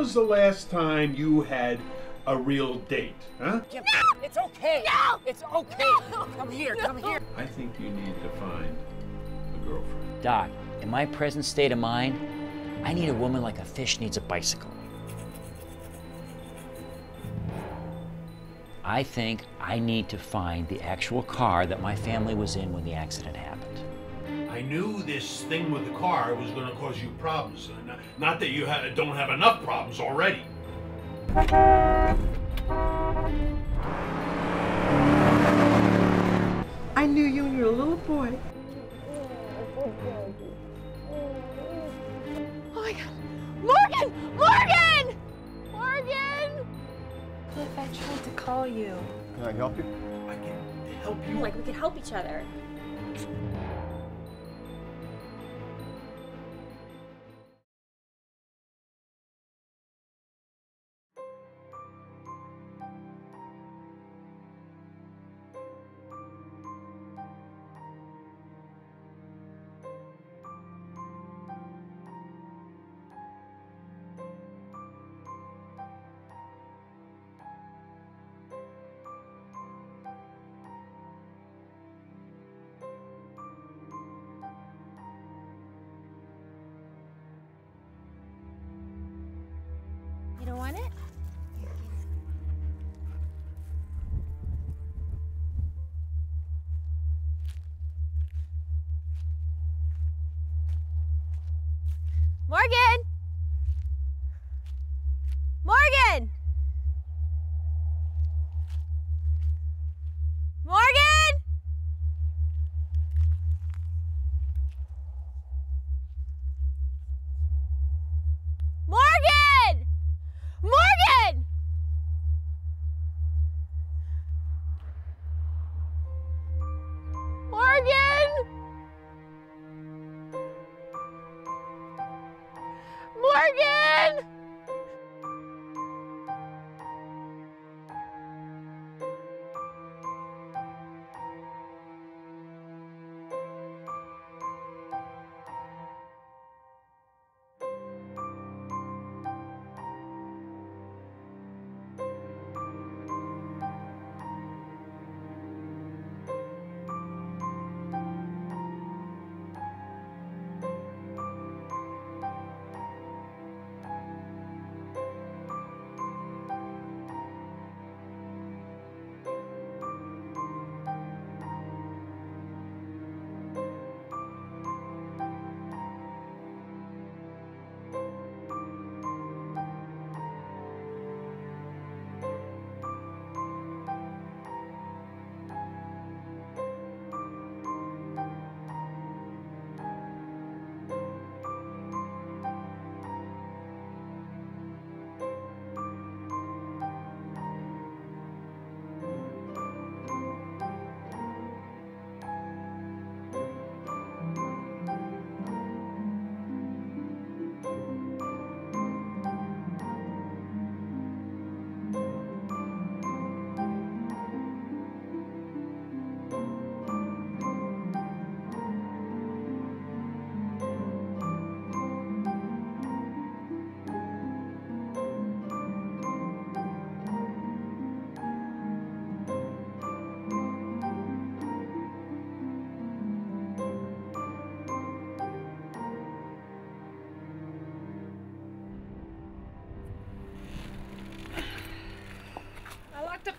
was the last time you had a real date, huh? Jim, it's okay. No! It's okay. Come here, come here. I think you need to find a girlfriend. Doc, in my present state of mind, I need a woman like a fish needs a bicycle. I think I need to find the actual car that my family was in when the accident happened. I knew this thing with the car was going to cause you problems. Not, not that you ha- don't have enough problems already. I knew you when you were a little boy. Oh my god. Morgan! Morgan! Morgan! Cliff, I tried to call you. Can I help you? I can help you. Like we could help each other. Want it?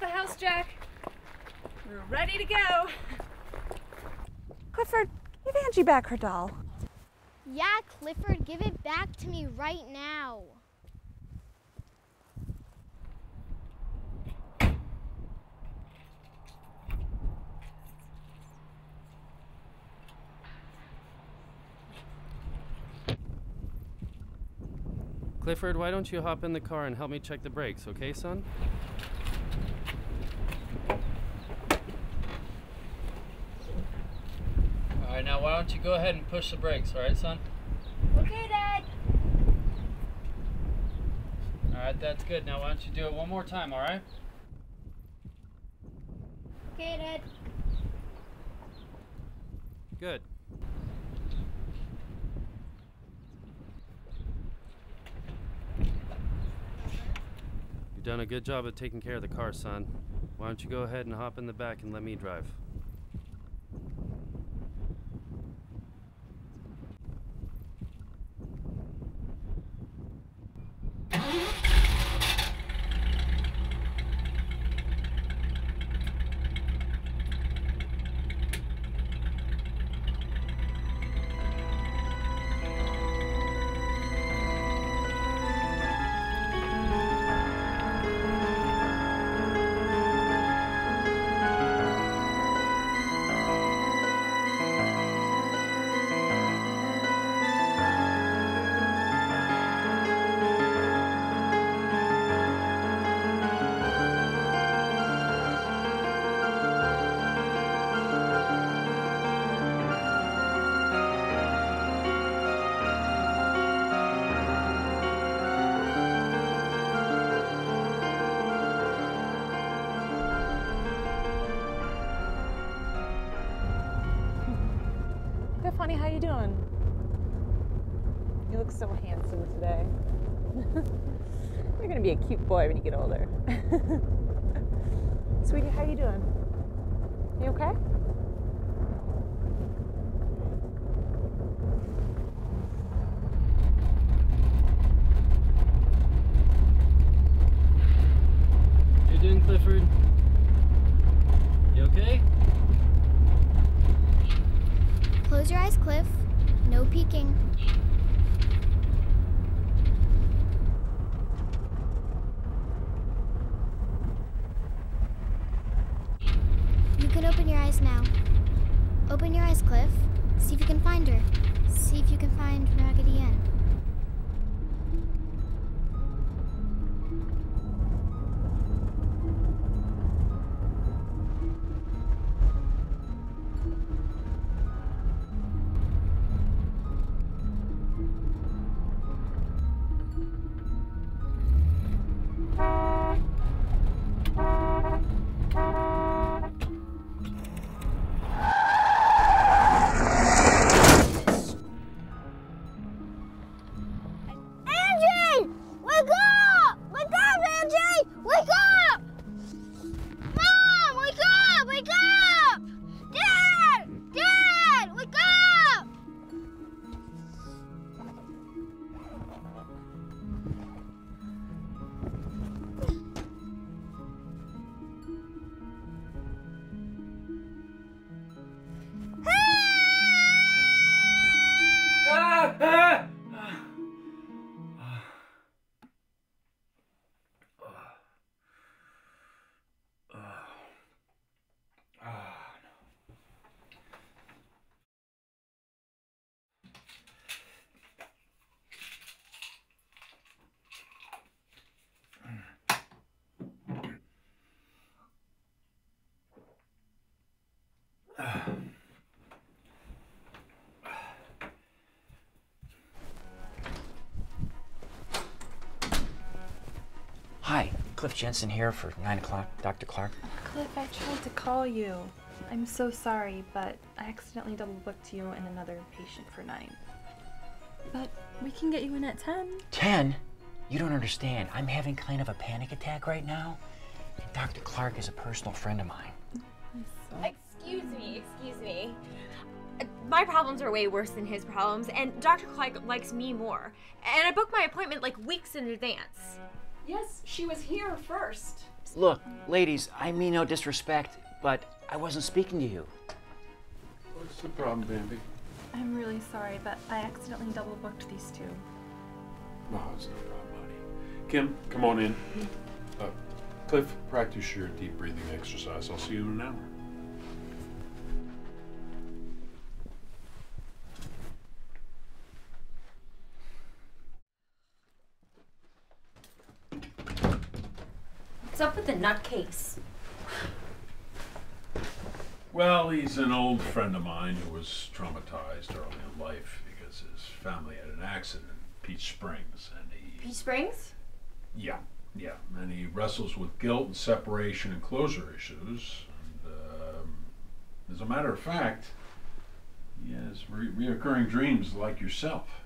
The house, Jack. We're ready to go. Clifford, give Angie back her doll. Yeah, Clifford, give it back to me right now. Clifford, why don't you hop in the car and help me check the brakes, okay, son? All right, now why don't you go ahead and push the brakes, all right, son? Okay, Dad. All right, that's good. Now why don't you do it one more time, all right? Okay, Dad. Good. You've done a good job of taking care of the car, son. Why don't you go ahead and hop in the back and let me drive? Gonna be a cute boy when you get older. Sweetie, how you doing? You okay? How you doing, Clifford? You okay? Close your eyes, Cliff. No peeking. Cliff Jensen here for 9 o'clock, Dr. Clark. Cliff, I tried to call you. I'm so sorry, but I accidentally double booked you and another patient for 9. But we can get you in at 10. 10? You don't understand. I'm having kind of a panic attack right now. And Dr. Clark is a personal friend of mine. Excuse me, excuse me. My problems are way worse than his problems, and Dr. Clark likes me more. And I booked my appointment like weeks in advance. Yes, she was here first. Look, ladies, I mean no disrespect, but I wasn't speaking to you. What's the problem, Bambi? I'm really sorry, but I accidentally double booked these two. No, it's no problem, buddy. Kim, come on in. Uh, Cliff, practice your deep breathing exercise. I'll see you in an hour. What's up with the nutcase? Well, he's an old friend of mine who was traumatized early in life because his family had an accident in Peach Springs, and he Peach Springs? yeah, yeah, and he wrestles with guilt and separation and closure issues. And um, as a matter of fact, he has re- reoccurring dreams like yourself.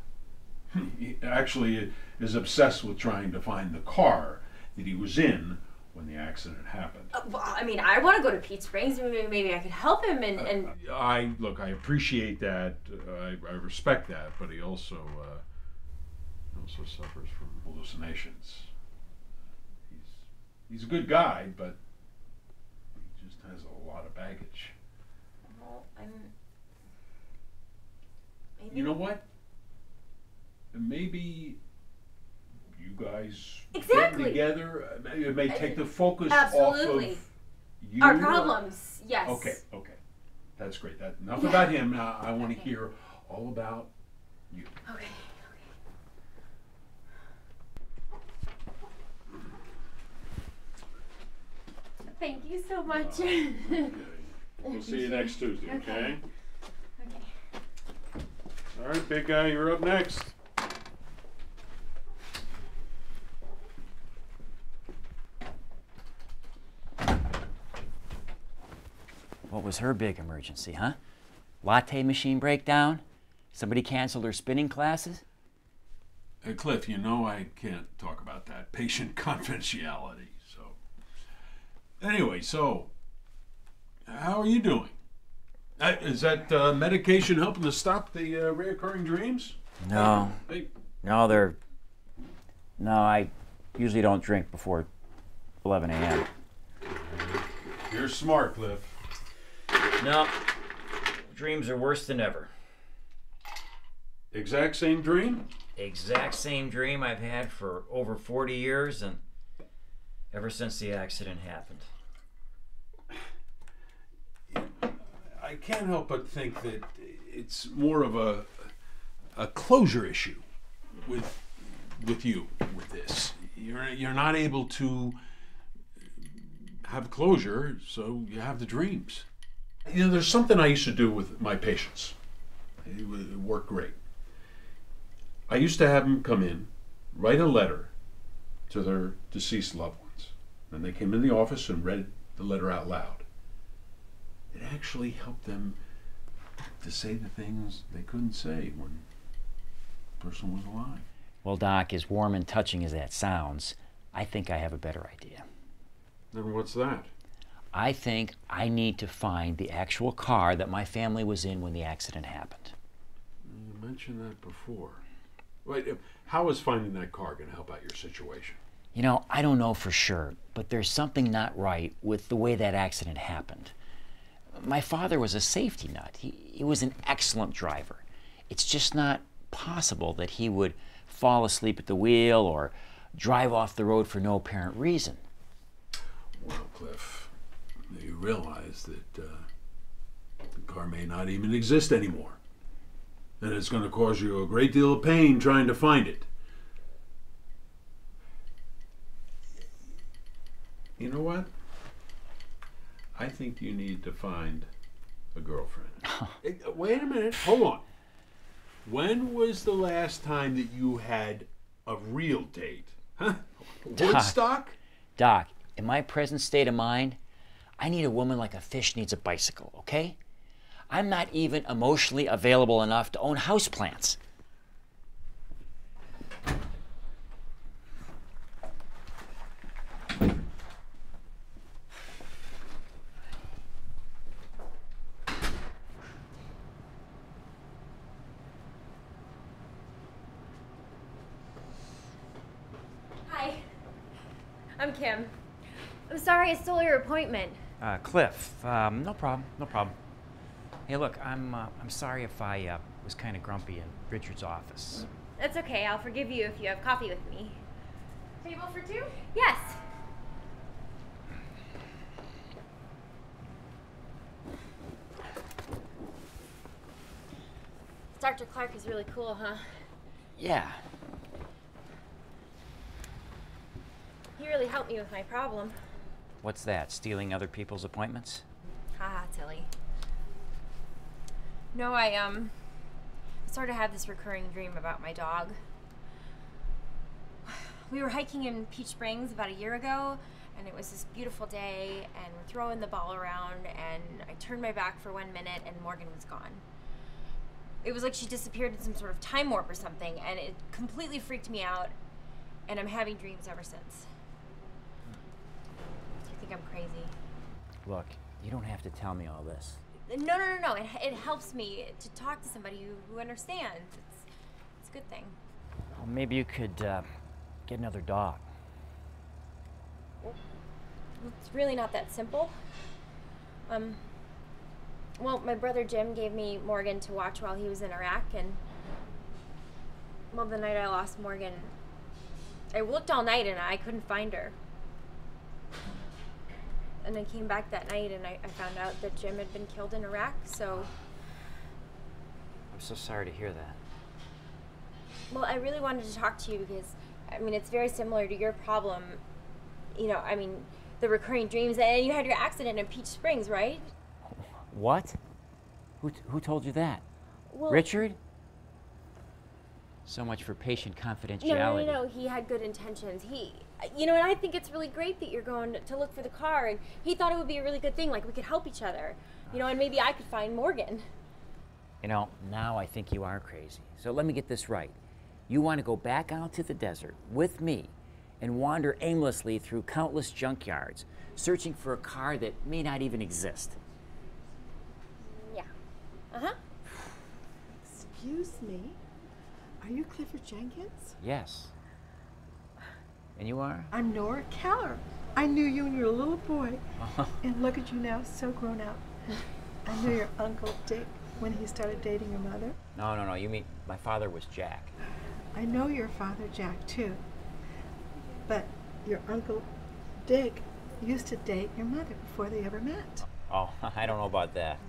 he actually is obsessed with trying to find the car that he was in when the accident happened. Uh, well, I mean, I want to go to Peach Springs. Maybe, maybe I could help him and, and I look. I appreciate that. Uh, I, I respect that. But he also uh, also suffers from hallucinations. He's he's a good guy, but he just has a lot of baggage. well, I'm. Maybe You know what? Maybe guys Exactly. get together. uh, it may take the focus Absolutely. off of you. Our problems, yes. Okay. Okay. That's great. That enough about him. Now I want to hear all about you. Okay. Thank you so much. We'll see you next Tuesday. Okay. Okay. All right, big guy. You're up next. What was her big emergency, huh? Latte machine breakdown? Somebody canceled her spinning classes? Hey, Cliff, you know I can't talk about that patient confidentiality. So, anyway, so how are you doing? Uh, Is that uh, medication helping to stop the uh, reoccurring dreams? No. Hey, No, they're. No, I usually don't drink before 11 a.m. you're smart, Cliff. No. Dreams are worse than ever. Exact same dream? Exact same dream I've had for over 40 years and ever since the accident happened. I can't help but think that it's more of a a closure issue with with you with this. You're you're not able to have closure, so you have the dreams. You know, there's something I used to do with my patients. It, it worked great. I used to have them come in, write a letter to their deceased loved ones, and they came in the office and read the letter out loud it actually helped them to say the things they couldn't say when the person was alive. Well, Doc, as warm and touching as that sounds, I think I have a better idea. Then what's that? I think I need to find the actual car that my family was in when the accident happened. You mentioned that before. Wait, how is finding that car going to help out your situation? You know, I don't know for sure, but there's something not right with the way that accident happened. My father was a safety nut. He, he was an excellent driver. It's just not possible that he would fall asleep at the wheel or drive off the road for no apparent reason. Well, Cliff, you realize that uh, the car may not even exist anymore. And it's going to cause you a great deal of pain trying to find it. You know what? I think you need to find a girlfriend. Eh, Wait a minute. Hold on. When was the last time that you had a real date? Huh? Woodstock? Doc, in my present state of mind, I need a woman like a fish needs a bicycle, okay? I'm not even emotionally available enough to own houseplants. Hi. I'm Kim. I'm sorry I stole your appointment. Uh, Cliff, um, no problem, no problem. Hey, look, I'm, uh, I'm sorry if I uh, was kind of grumpy in Richard's office. That's okay. I'll forgive you if you have coffee with me. Table for two? Yes. Dr. Clark is really cool, huh? Yeah, He really helped me with my problem. What's that? Stealing other people's appointments? Haha, Tilly. No, I, um, sort of had this recurring dream about my dog. We were hiking in Peach Springs about a year ago, and it was this beautiful day, and we're throwing the ball around, and I turned my back for one minute, and Morgan was gone. It was like she disappeared in some sort of time warp or something, and it completely freaked me out, and I'm having dreams ever since. I'm crazy. Look, you don't have to tell me all this. No, no, no, no. It, it helps me to talk to somebody who, who understands. It's, it's a good thing. Well, maybe you could uh, get another dog. It's really not that simple. Um, well, my brother Jim gave me Morgan to watch while he was in Iraq, and well, the night I lost Morgan, I looked all night and I couldn't find her. And I came back that night and I, I found out that Jim had been killed in Iraq, so, I'm so sorry to hear that. well, I really wanted to talk to you because, I mean, it's very similar to your problem. You know, I mean, the recurring dreams, and you had your accident in Peach Springs, right? What? Who, who told you that? Well- Richard? So much for patient confidentiality. No, no, no, no. He had good intentions. He, you know, and I think it's really great that you're going to look for the car. And he thought it would be a really good thing, like we could help each other, you know, and maybe I could find Morgan. You know, now I think you are crazy. So let me get this right. You want to go back out to the desert with me and wander aimlessly through countless junkyards, searching for a car that may not even exist. Yeah. Uh huh. Excuse me. Are you Clifford Jenkins? Yes. And you are? I'm Nora Keller. I knew you when you were a little boy. Uh-huh. And look at you now, so grown up. I knew your Uncle Dick when he started dating your mother. No, no, no. You mean my father was Jack. I know your father, Jack, too. But your Uncle Dick used to date your mother before they ever met. Oh, I don't know about that.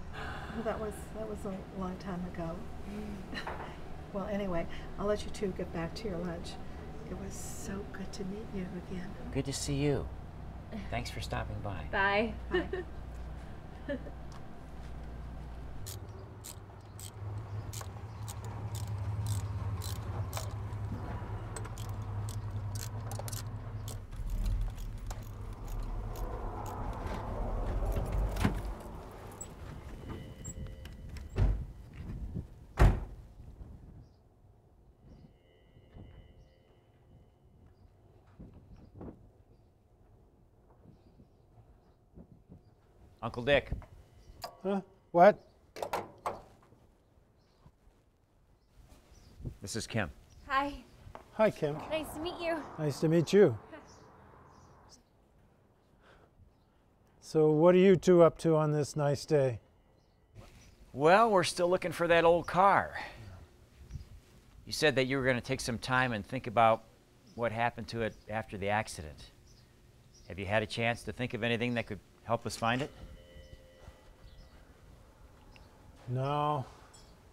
Well, that was that was a long time ago. Mm. well, anyway, I'll let you two get back to your lunch. It was so good to meet you again. Good to see you. Thanks for stopping by. Bye. Bye. Uncle Dick. Huh? What? This is Kim. Hi. Hi, Kim. Nice to meet you. Nice to meet you. So, what are you two up to on this nice day? Well, we're still looking for that old car. You said that you were going to take some time and think about what happened to it after the accident. Have you had a chance to think of anything that could help us find it? No,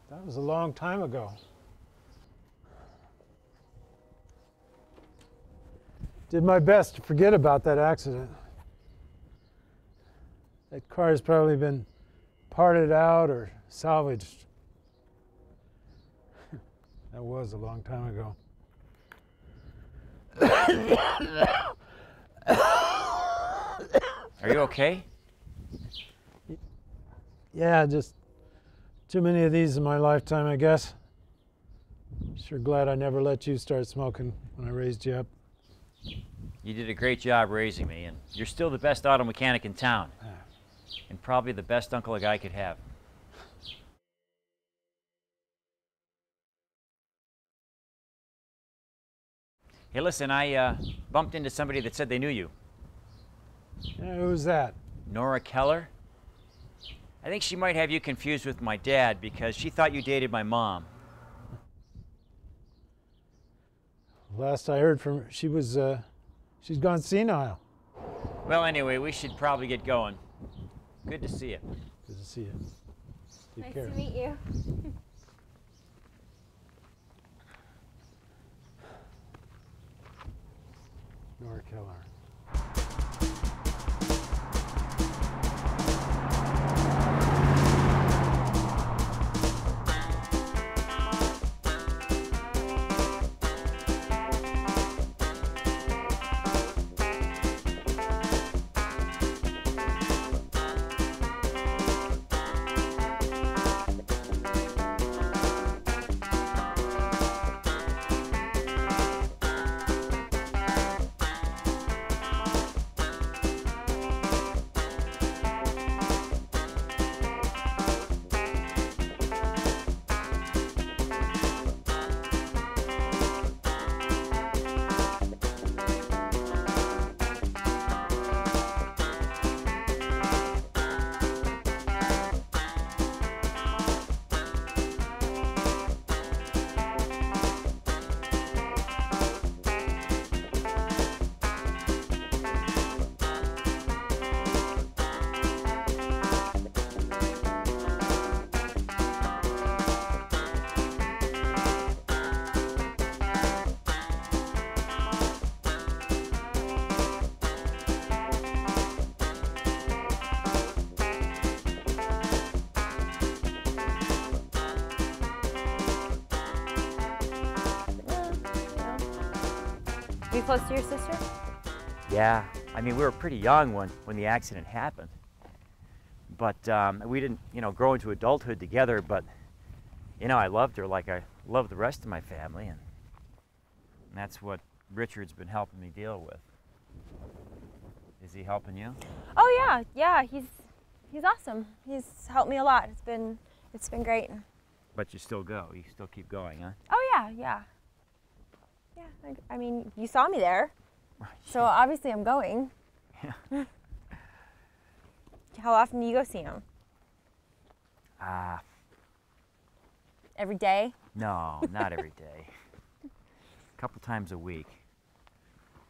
that was a long time ago. Did my best to forget about that accident. That car has probably been parted out or salvaged. that was a long time ago. Are you okay? Yeah, just too many of these in my lifetime, I guess. Sure glad I never let you start smoking when I raised you up. You did a great job raising me, and you're still the best auto mechanic in town. And probably the best uncle a guy could have. Hey, listen, I uh, bumped into somebody that said they knew you. Yeah, who's that? Nora Keller. I think she might have you confused with my dad because she thought you dated my mom. Last I heard from her, she was, uh, she's gone senile. Well, anyway, we should probably get going. Good to see you. Good to see you. Take nice care. to meet you. Nora Keller. You close to your sister? Yeah, I mean, we were pretty young when, when the accident happened. But um, we didn't, you know, grow into adulthood together. But, you know, I loved her like I love the rest of my family. And, and that's what Richard's been helping me deal with. Is he helping you? Oh yeah, yeah. He's he's awesome. He's helped me a lot. It's been it's been great. But you still go. You still keep going, huh? Oh yeah, yeah. Yeah. I, I mean, you saw me there, so obviously I'm going. Yeah. How often do you go see him? Ah, Every day? no, not every day. A couple times a week.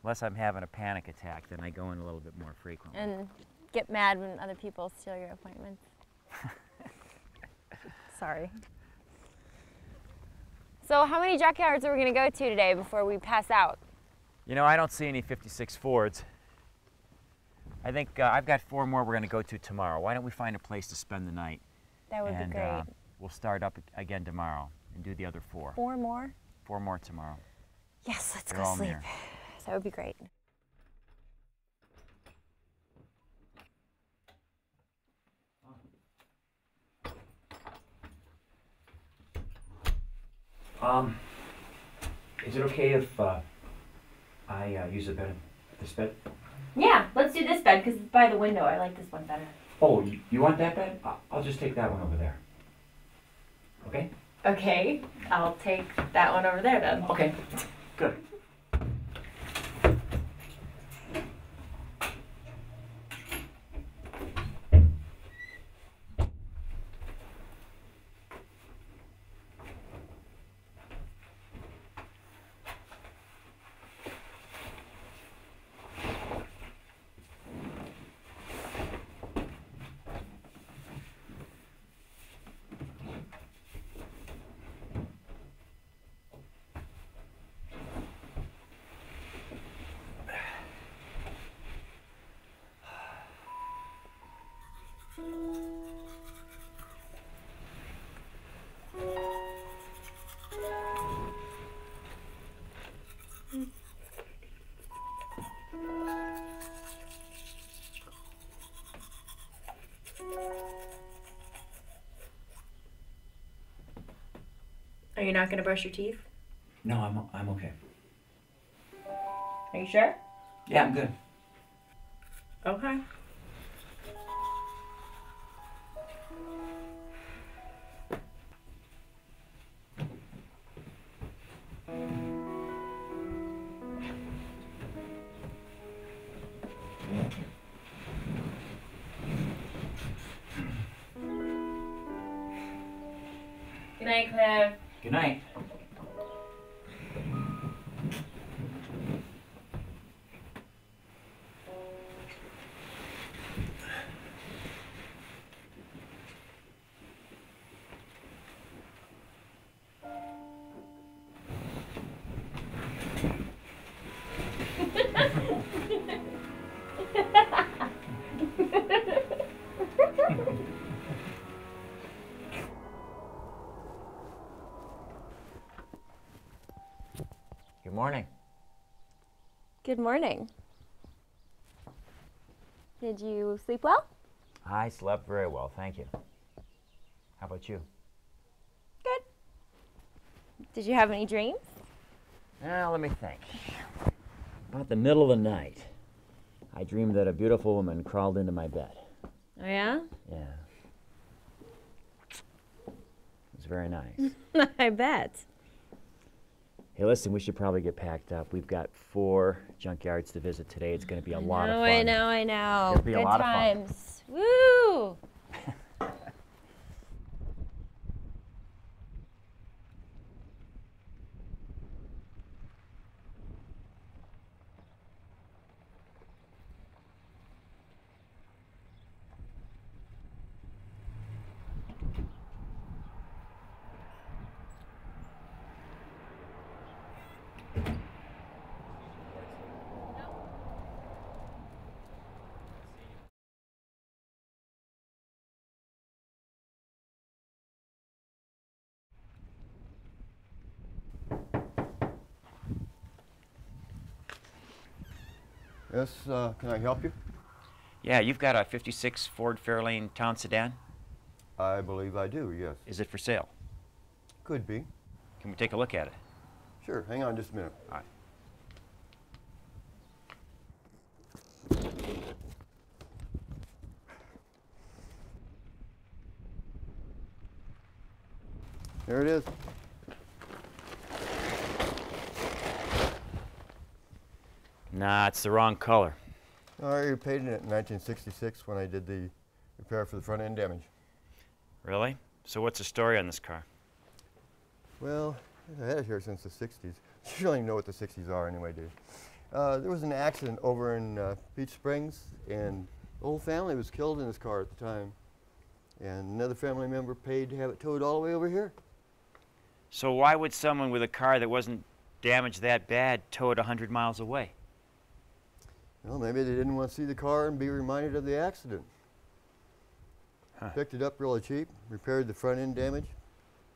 Unless I'm having a panic attack, then I go in a little bit more frequently. And get mad when other people steal your appointments. Sorry. So how many junkyards are we gonna go to today before we pass out? You know, I don't see any 56 Fords. I think uh, I've got four more we're going to go to tomorrow. Why don't we find a place to spend the night? That would and, be great. Uh, we'll start up again tomorrow and do the other four. Four more? Four more tomorrow. Yes, let's They're go sleep. near. That would be great. Um, is it okay if uh, I uh, use the bed, this bed? Yeah, let's do this bed because it's by the window. I like this one better. Oh, you, you want that bed? I- I'll just take that one over there. Okay? Okay, I'll take that one over there then. Okay, good. Are you not gonna brush your teeth? No, I'm, I'm okay. Are you sure? Yeah, I'm good. Okay. Good morning. Did you sleep well? I slept very well, thank you. How about you? Good. Did you have any dreams? Now, let me think. About the middle of the night, I dreamed that a beautiful woman crawled into my bed. Oh yeah? Yeah. It was very nice. I bet. Hey, listen, we should probably get packed up. We've got four junkyards to visit today. It's going to be a lot of fun. I know, I know. It'll be Good a lot of fun. times. Woo! Yes, uh, can I help you? Yeah, you've got a 56 Ford Fairlane Town Sedan? I believe I do, yes. Is it for sale? Could be. Can we take a look at it? Sure, hang on just a minute. All right. There it is. Nah, it's the wrong color. I already paid it in 1966 when I did the repair for the front end damage. Really? So what's the story on this car? Well, I've had it here since the 60s. You don't even know what the 60s are anyway, do you? Uh, there was an accident over in uh, Peach Springs, and the whole family was killed in this car at the time. And another family member paid to have it towed all the way over here. So why would someone with a car that wasn't damaged that bad tow it 100 miles away? Well, maybe they didn't want to see the car and be reminded of the accident. Huh. Picked it up really cheap, repaired the front end damage,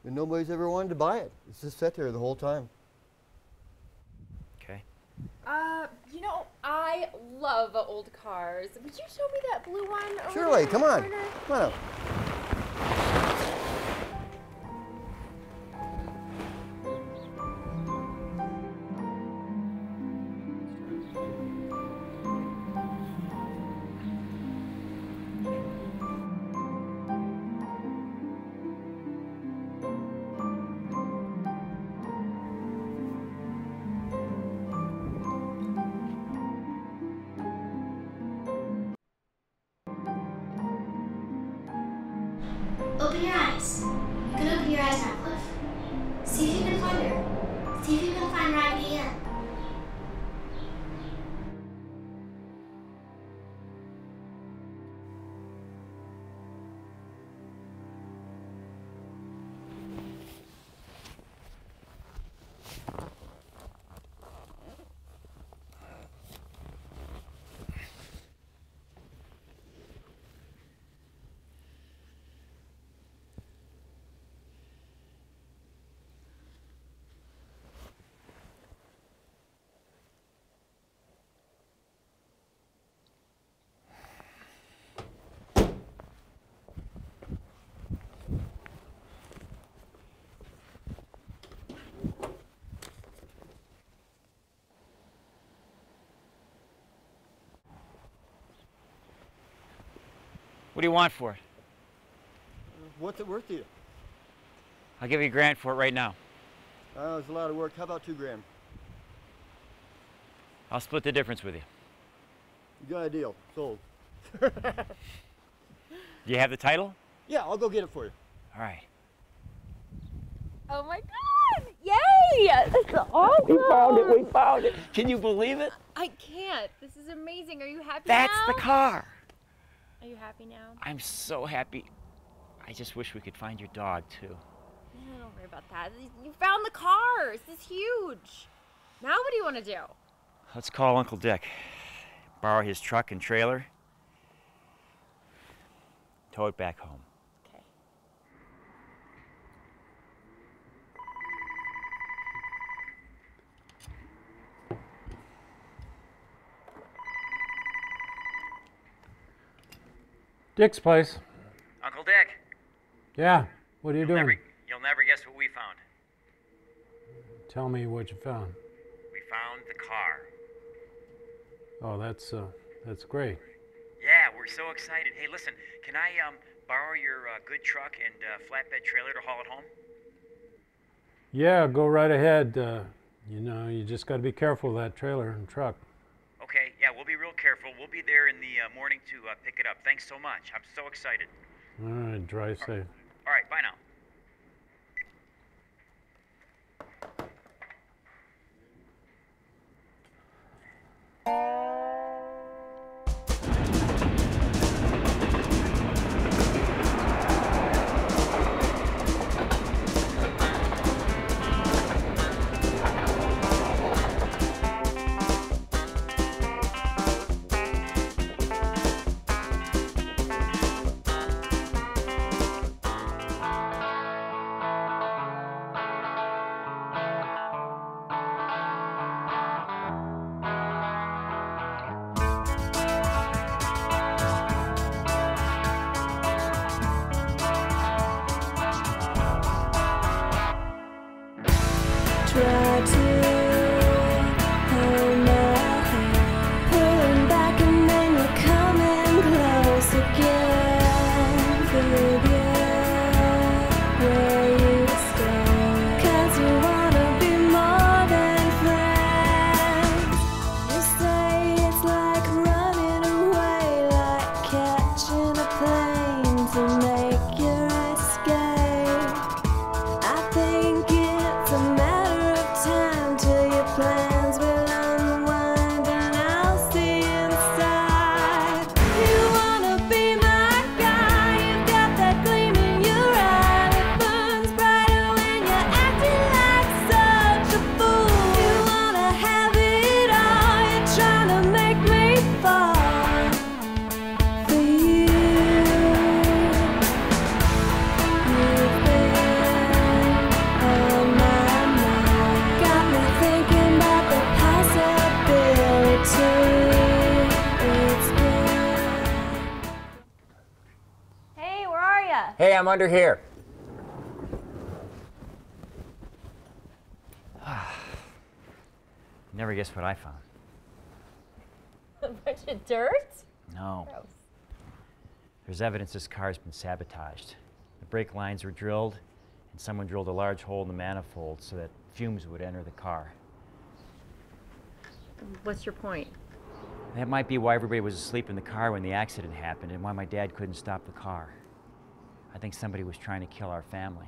and nobody's ever wanted to buy it. It's just sat there the whole time. Okay. Uh, you know, I love old cars. Would you show me that blue one? Surely, come on. corner? Come on up. What do you want for it? What's it worth to you? I'll give you a grant for it right now. Uh, it's a lot of work. How about two grand? I'll split the difference with you. You got a deal. Sold. Do you have the title? Yeah, I'll go get it for you. All right. Oh my god! Yay! That's awesome! We found it. We found it. Can you believe it? I can't. This is amazing. Are you happy That's now? the car. Are you happy now? I'm so happy. I just wish we could find your dog too. Don't worry about that. You found the car. This is huge. Now what do you want to do? Let's call Uncle Dick. Borrow his truck and trailer. Tow it back home. Dick's place. Uncle Dick. Yeah. What are you You'll doing? never, you'll never guess what we found. Tell me what you found. We found the car. Oh, that's uh, that's great. Yeah, we're so excited. Hey, listen, can I um borrow your uh, good truck and uh, flatbed trailer to haul it home? Yeah, go right ahead. Uh, you know, you just got to be careful with that trailer and truck. Okay, yeah, we'll be real careful. We'll be there in the uh, morning to uh, pick it up. Thanks so much. I'm so excited. All right, drive safe. Under here. Never guess what I found. A bunch of dirt? No. Gross. There's evidence this car's been sabotaged. The brake lines were drilled, and someone drilled a large hole in the manifold so that fumes would enter the car. What's your point? That might be why everybody was asleep in the car when the accident happened and why my dad couldn't stop the car. I think somebody was trying to kill our family.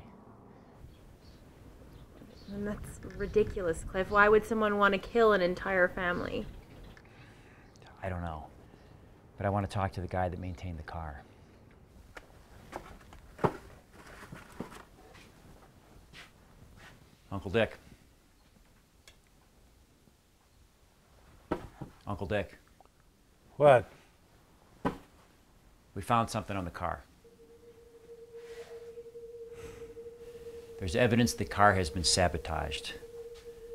And that's ridiculous, Cliff. Why would someone want to kill an entire family? I don't know. But I want to talk to the guy that maintained the car. Uncle Dick. Uncle Dick, What? we found something on the car. There's evidence the car has been sabotaged.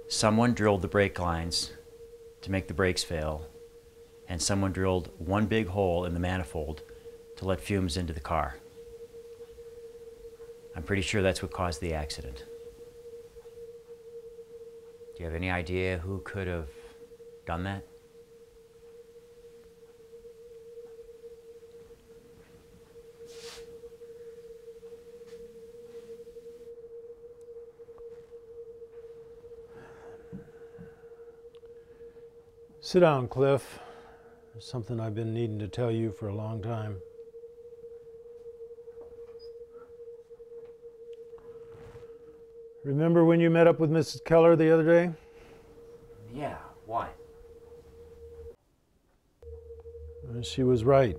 Someone drilled the brake lines to make the brakes fail, and someone drilled one big hole in the manifold to let fumes into the car. I'm pretty sure that's what caused the accident. Do you have any idea who could have done that? Sit down, Cliff. There's something I've been needing to tell you for a long time. Remember when you met up with Mrs. Keller the other day? Yeah, why? Uh, She was right.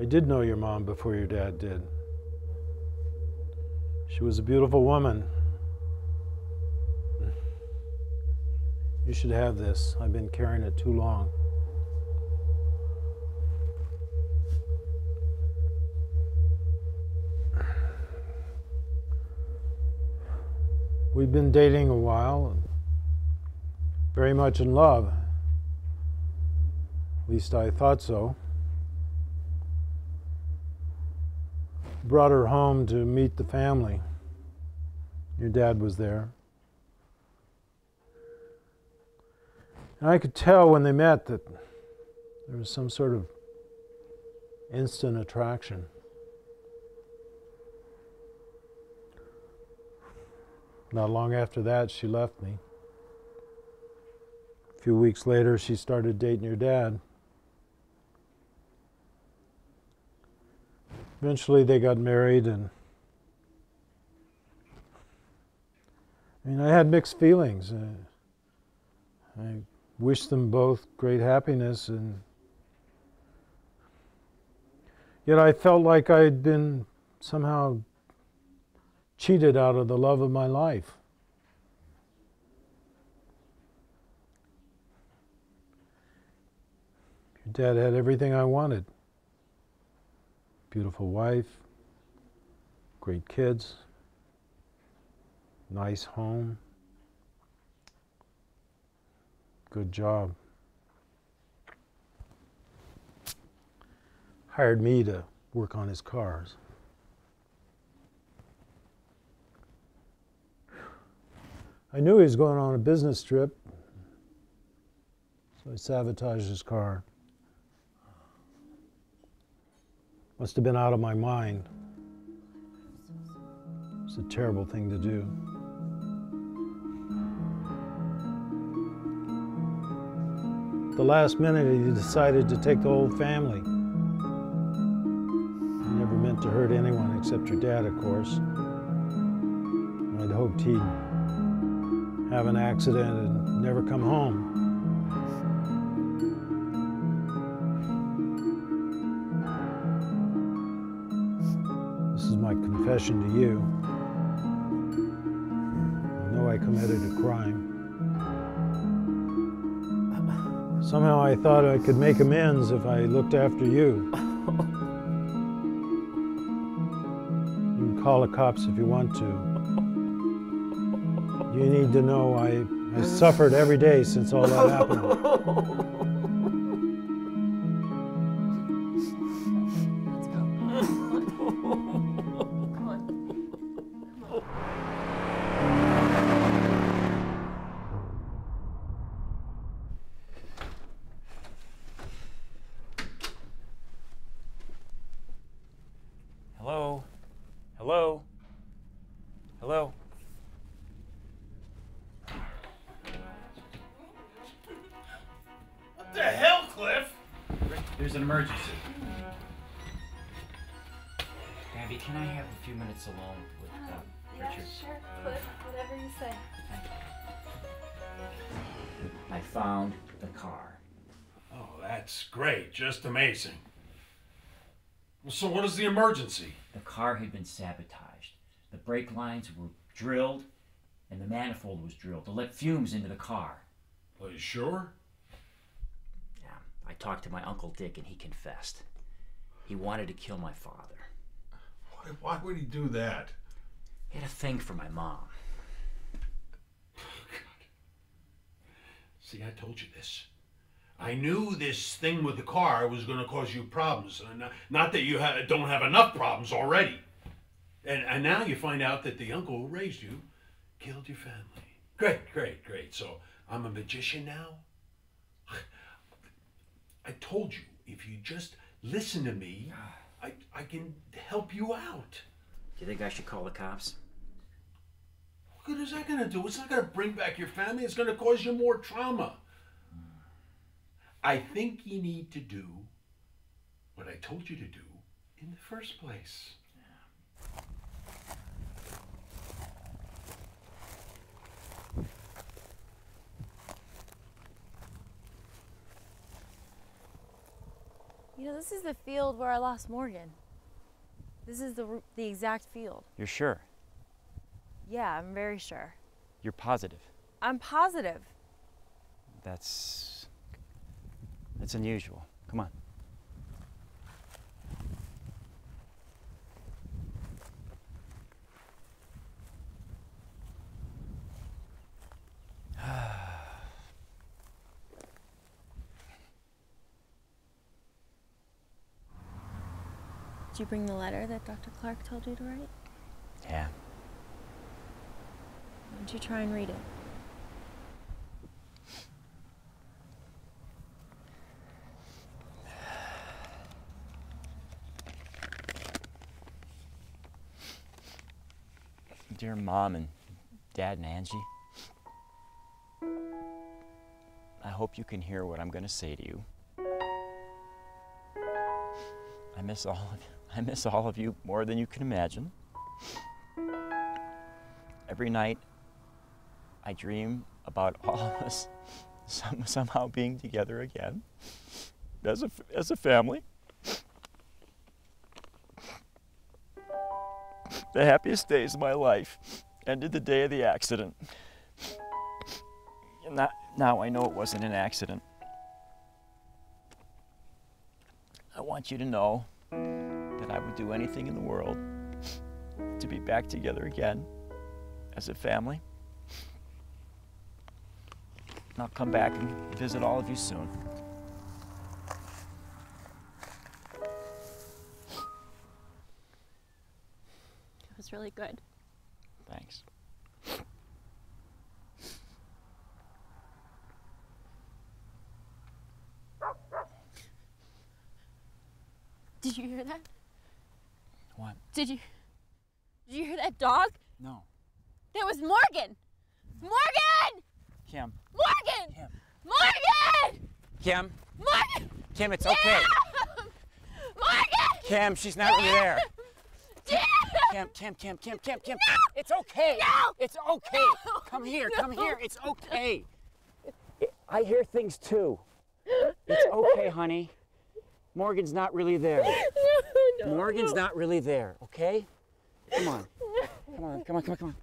I did know your mom before your dad did. She was a beautiful woman. You should have this. I've been carrying it too long. We've been dating a while, very much in love. At least I thought so. Brought her home to meet the family. Your dad was there. And I could tell when they met that there was some sort of instant attraction. Not long after that, she left me. A few weeks later, she started dating your dad. Eventually, they got married, and I mean, I had mixed feelings. Uh, I wished them both great happiness, and yet I felt like I'd been somehow cheated out of the love of my life. Your dad had everything I wanted beautiful wife, great kids, nice home, good job. Hired me to work on his cars. I knew he was going on a business trip, so I sabotaged his car. Must have been out of my mind. It's a terrible thing to do. The last minute, he decided to take the whole family. He never meant to hurt anyone except your dad, of course. I'd hoped he'd have an accident and never come home. This is my confession to you. I know I committed a crime. Somehow I thought I could make amends if I looked after you. You can call the cops if you want to. You need to know I, I suffered every day since all that happened. Whatever you say. I found the car. Oh, that's great. Just amazing. Well, so what is the emergency? The car had been sabotaged. The brake lines were drilled, and the manifold was drilled to let fumes into the car. Are you sure? Yeah, I talked to my Uncle Dick, and he confessed. He wanted to kill my father. Why, why would he do that? He had a thing for my mom. See, I told you this. I knew this thing with the car was going to cause you problems. Not, not that you ha- don't have enough problems already. And, and now you find out that the uncle who raised you killed your family. Great, great, great. So I'm a magician now? I told you, if you just listen to me, ah. I, I can help you out. Do you think I should call the cops? What good is that going to do? It's not going to bring back your family. It's going to cause you more trauma. I think you need to do what I told you to do in the first place. You know, this is the field where I lost Morgan. This is the the exact field. You're sure? Yeah, I'm very sure. You're positive? I'm positive. That's. That's unusual. Come on. Did you bring the letter that Dr. Clark told you to write? Yeah. Why don't you try and read it? Dear Mom and Dad and Angie, I hope you can hear what I'm going to say to you. I miss all of you. I miss all of you more than you can imagine. Every night I dream about all of us some, somehow being together again as a, as a family. The happiest days of my life ended the day of the accident. And now I know it wasn't an accident. I want you to know that I would do anything in the world to be back together again as a family. And I'll come back and visit all of you soon. It was really good. Thanks. Did you hear that? What? Did you Did you hear that dog? No. That was Morgan. Morgan! Kim. Morgan! Morgan! Kim. Morgan! Kim, it's okay. Morgan! Kim, she's not really there. Jim! Kim, Kim, Kim, Kim, Kim, Kim. It's okay. No! It's okay. Come here, come here. It's okay. I hear things too. It's okay, honey. Morgan's not really there. Morgan's not really there, okay? Come on. Come on, come on, come on, come on.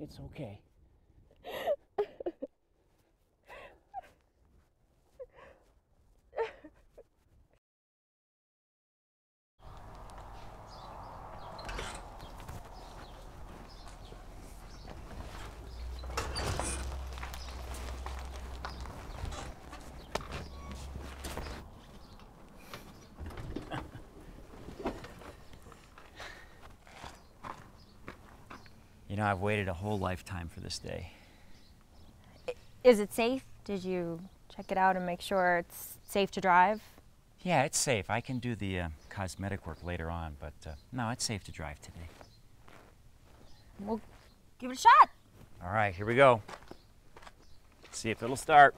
It's okay. Know, I've waited a whole lifetime for this day. Is it safe? Did you check it out and make sure it's safe to drive? Yeah, it's safe. I can do the uh, cosmetic work later on, but uh, no, it's safe to drive today. We'll give it a shot. All right, here we go. See if it'll start.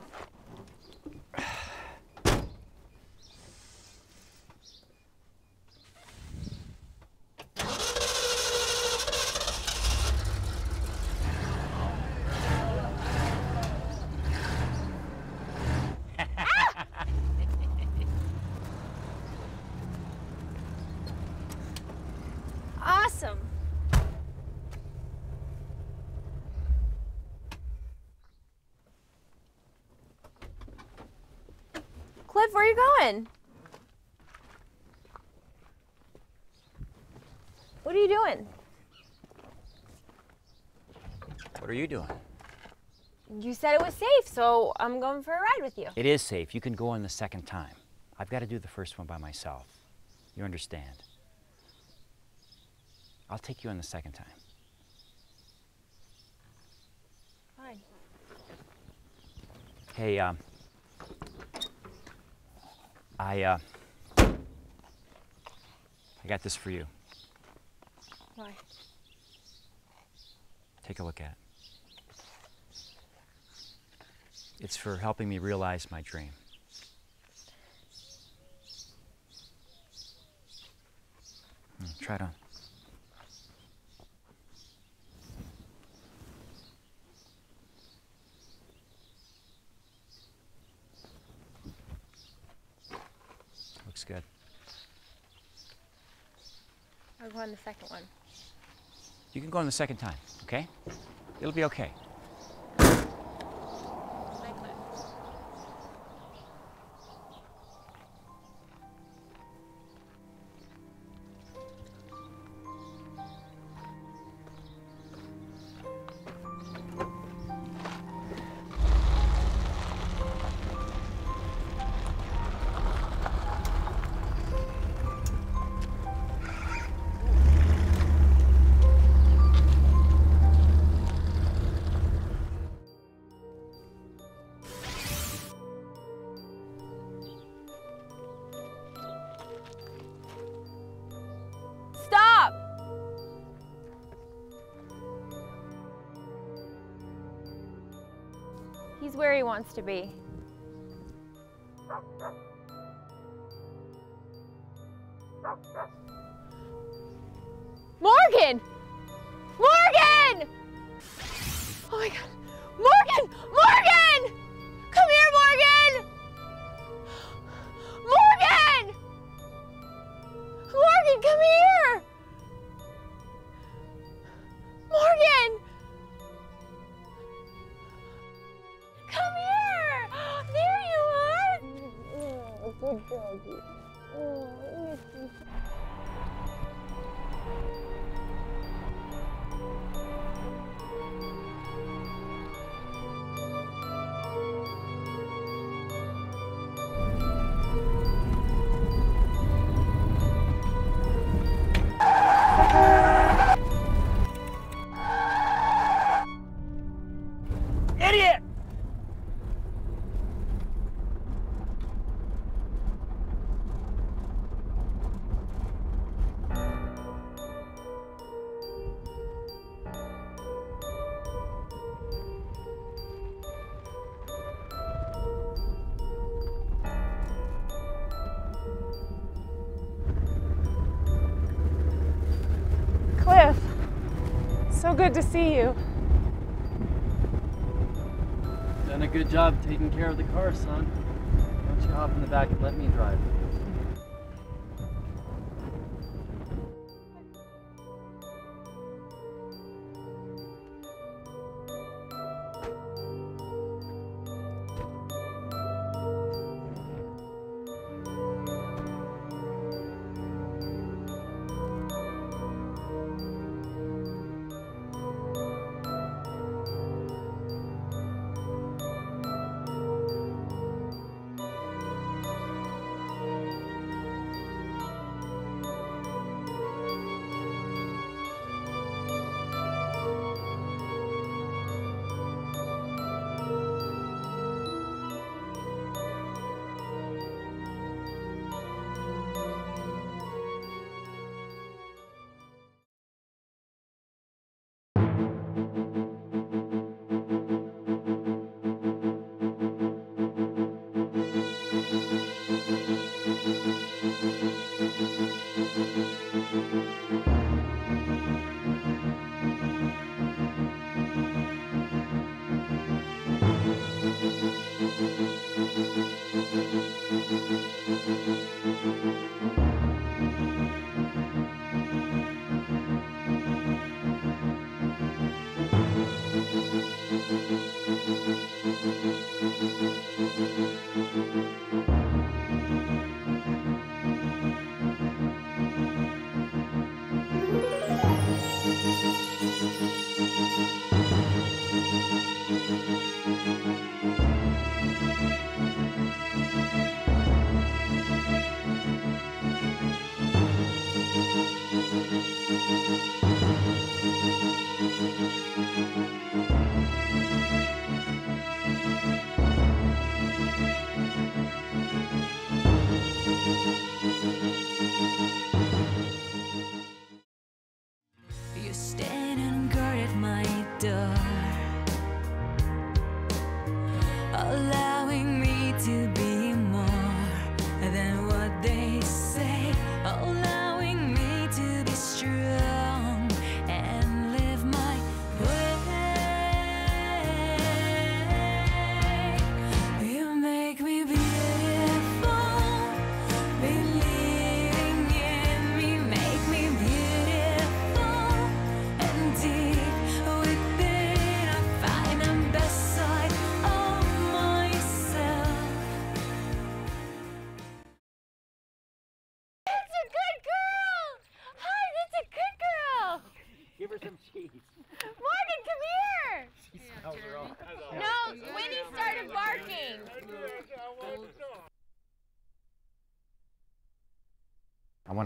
Awesome. Cliff, where are you going? What are you doing? What are you doing? You said it was safe, so I'm going for a ride with you. It is safe. You can go on the second time. I've got to do the first one by myself. You understand? I'll take you on the second time. Fine. Hey, um, I, uh, I got this for you. Why? Take a look at it. It's for helping me realize my dream. Hmm, try it on. Looks good. I'll go on the second one. You can go on the second time, okay? It'll be okay. Wants to be. Good to see you. Done a good job taking care of the car, son. Why don't you hop in the back and let me drive?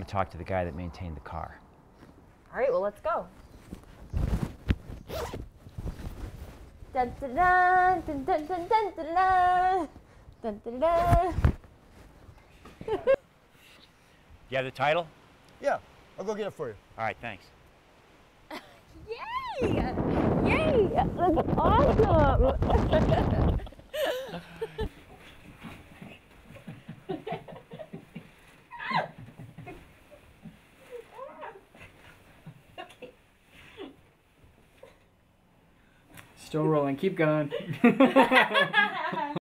Want to talk to the guy that maintained the car. All right, well, let's go. Dun, dun, dun, dun, dun, dun, dun, dun, dun. Dun, dun, dun. You have the title? Yeah, I'll go get it for you. All right, thanks. Yay! Yay! That's awesome! Still rolling. Keep going.